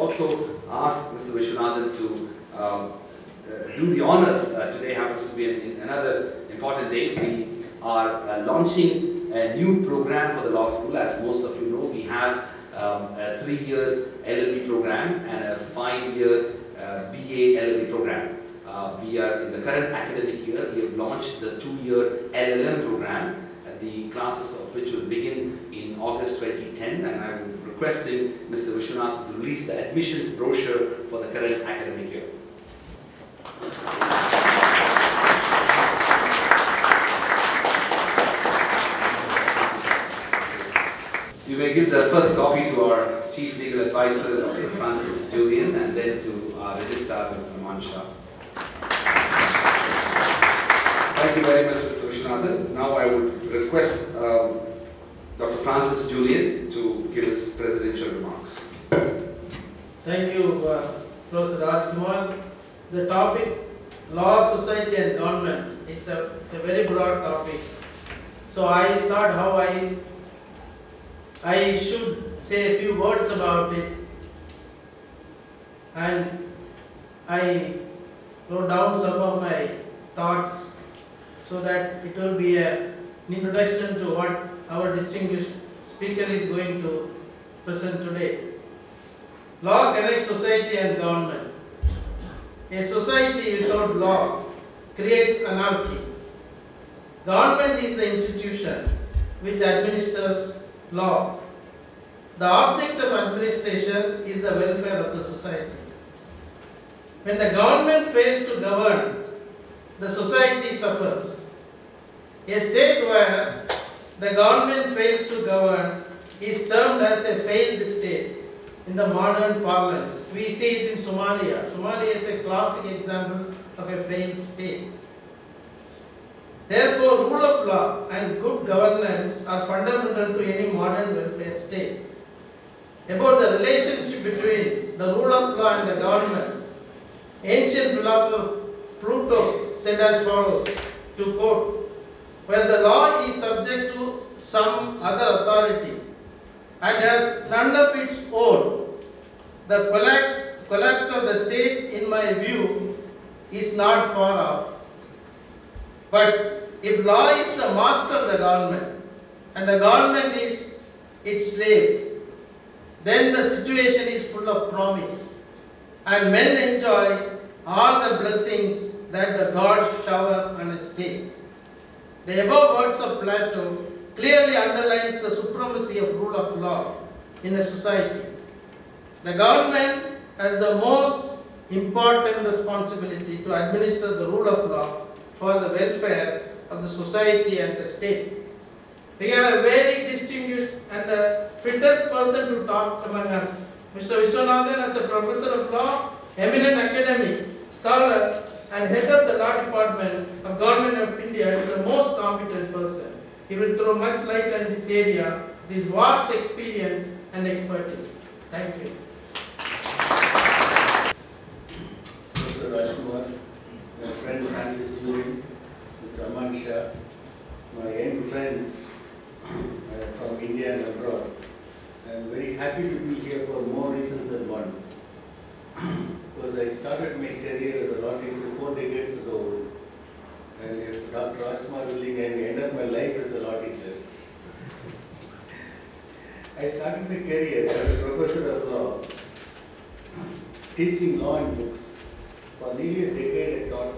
Also ask Mr. Vishwanathan to um, uh, do the honors. Uh, today happens to be an, another important day. We are uh, launching a new program for the law school. As most of you know, we have um, a three-year LLB program and a five-year uh, BA LLB program. Uh, we are in the current academic year, we have launched the two-year LLM program, the classes of which will begin in August 2010 and I am requesting Mr. Vishwanath to release the admissions brochure for the current academic year. You may give the first copy to our Chief Legal Advisor, Dr. Francis Julian, and then to uh, our Registrar, Mr. Aman Shah. Thank you very Vishwanathan. Now I would request um, Dr. Francis Julian to give us presidential remarks. Thank you, uh, Professor Rajkumar. The topic, law, society and government, it's a, it's a very broad topic. So I thought how I, I should say a few words about it. And I wrote down some of my thoughts so that it will be an introduction to what our distinguished speaker is going to present today. Law connects society and government. A society without law creates anarchy. Government is the institution which administers law. The object of administration is the welfare of the society. When the government fails to govern, the society suffers. A state where the government fails to govern is termed as a failed state in the modern parlance. We see it in Somalia. Somalia is a classic example of a failed state. Therefore, rule of law and good governance are fundamental to any modern welfare state. About the relationship between the rule of law and the government, ancient philosopher Plato said as follows, to quote, where the law is subject to some other authority and has none of its own, the collapse, collapse of the state, in my view, is not far off. But if law is the master of the government and the government is its slave, then the situation is full of promise and men enjoy all the blessings that the gods shower on a state. The above words of Plato clearly underlines the supremacy of rule of law in a society. The government has the most important responsibility to administer the rule of law for the welfare of the society and the state. We have a very distinguished and the fittest person to talk among us. Mr. Vishwanathan as a professor of law, eminent academic, scholar and head of the law department of Government of India is the most competent person. He will throw much light on this area, this vast experience and expertise. Thank you. Mr. Rajkumar, my friend Francis Julian, Mr. Aman Shah, my young friends uh, from India and abroad. I am very happy to be here for more reasons than one. Because I started my career as a law teacher four decades ago. And if Dr. Rajkumar willing, I may end up my life as a law teacher. I started my career as a professor of law, teaching law and books. For nearly a decade, I taught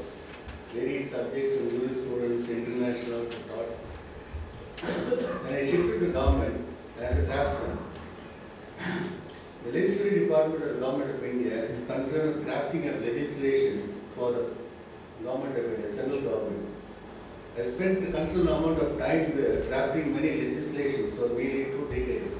varied subjects US students to international thoughts. And I shifted to government as a draftsman. The legislative department of the government of India is concerned with drafting of legislation for the government of India, central government. I spent a considerable amount of time there drafting many legislations for nearly two decades.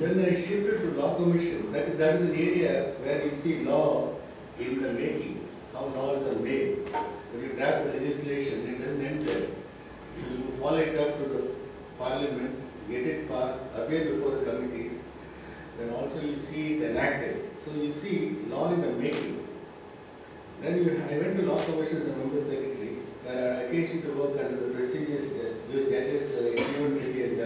Then I shifted to law commission. That is, that is an area where you see law in the making, how laws are made. When you draft the legislation, it doesn't end there. You follow it up to the parliament, get it passed, appear before the committees, then also you see it enacted. So you see law in the making. Then you, I went to law commission as a member secretary, where I occasion to work under the prestigious uh, judges like Jeevan Reddy and